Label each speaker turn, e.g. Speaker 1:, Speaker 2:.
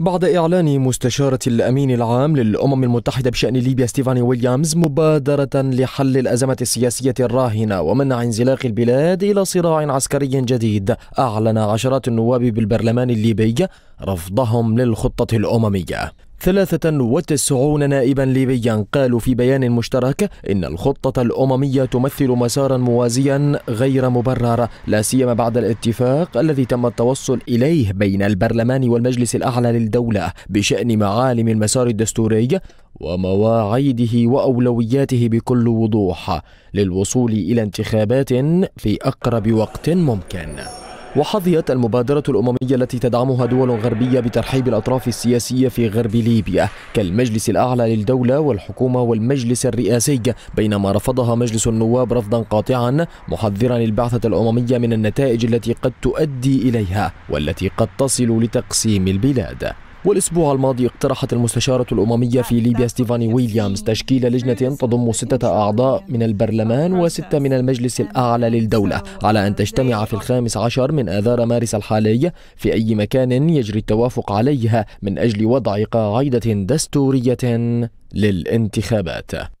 Speaker 1: بعد إعلان مستشارة الأمين العام للأمم المتحدة بشأن ليبيا ستيفاني ويليامز مبادرة لحل الأزمة السياسية الراهنة ومنع انزلاق البلاد إلى صراع عسكري جديد أعلن عشرات النواب بالبرلمان الليبي رفضهم للخطة الأممية. ثلاثة وتسعون نائبا ليبيا قالوا في بيان مشترك إن الخطة الأممية تمثل مسارا موازيا غير مبرر لا سيما بعد الاتفاق الذي تم التوصل إليه بين البرلمان والمجلس الأعلى للدولة بشأن معالم المسار الدستوري ومواعيده وأولوياته بكل وضوح للوصول إلى انتخابات في أقرب وقت ممكن. وحظيت المبادرة الأممية التي تدعمها دول غربية بترحيب الأطراف السياسية في غرب ليبيا كالمجلس الأعلى للدولة والحكومة والمجلس الرئاسي. بينما رفضها مجلس النواب رفضا قاطعا محذرا البعثة الأممية من النتائج التي قد تؤدي إليها والتي قد تصل لتقسيم البلاد. والأسبوع الماضي اقترحت المستشارة الأممية في ليبيا ستيفاني ويليامز تشكيل لجنة تضم ستة أعضاء من البرلمان وستة من المجلس الأعلى للدولة على أن تجتمع في الخامس عشر من آذار مارس الحالي في أي مكان يجري التوافق عليها من أجل وضع قاعدة دستورية للانتخابات.